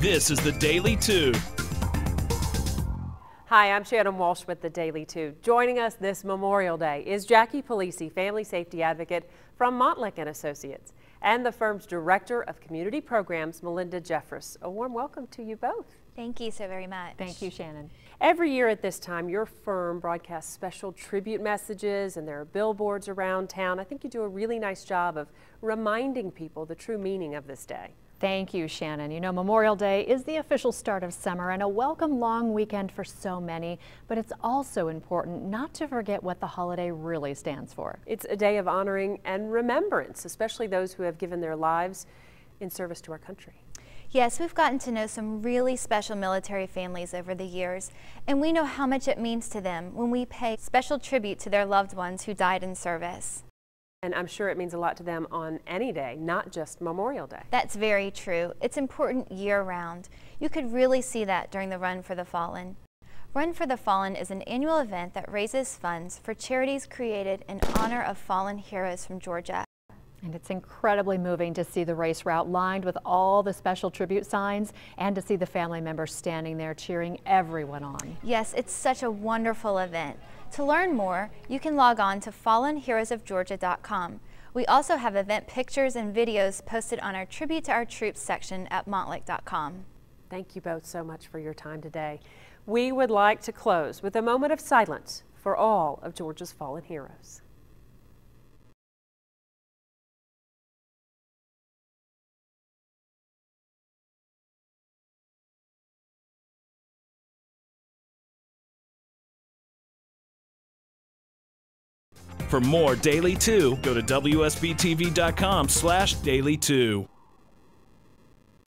This is the Daily 2. Hi, I'm Shannon Walsh with the Daily 2. Joining us this Memorial Day is Jackie Polisi, family safety advocate from Montlick and Associates, and the firm's Director of Community Programs, Melinda Jeffress. A warm welcome to you both. Thank you so very much. Thank you, Shannon. Every year at this time, your firm broadcasts special tribute messages and there are billboards around town. I think you do a really nice job of reminding people the true meaning of this day. Thank you, Shannon. You know, Memorial Day is the official start of summer and a welcome long weekend for so many, but it's also important not to forget what the holiday really stands for. It's a day of honoring and remembrance, especially those who have given their lives in service to our country. Yes, we've gotten to know some really special military families over the years, and we know how much it means to them when we pay special tribute to their loved ones who died in service. And I'm sure it means a lot to them on any day, not just Memorial Day. That's very true. It's important year round. You could really see that during the Run for the Fallen. Run for the Fallen is an annual event that raises funds for charities created in honor of fallen heroes from Georgia. And it's incredibly moving to see the race route lined with all the special tribute signs and to see the family members standing there cheering everyone on. Yes, it's such a wonderful event. To learn more, you can log on to fallenheroesofgeorgia.com. We also have event pictures and videos posted on our Tribute to Our Troops section at montlick.com. Thank you both so much for your time today. We would like to close with a moment of silence for all of Georgia's fallen heroes. For more Daily 2, go to WSBTV.com slash Daily 2.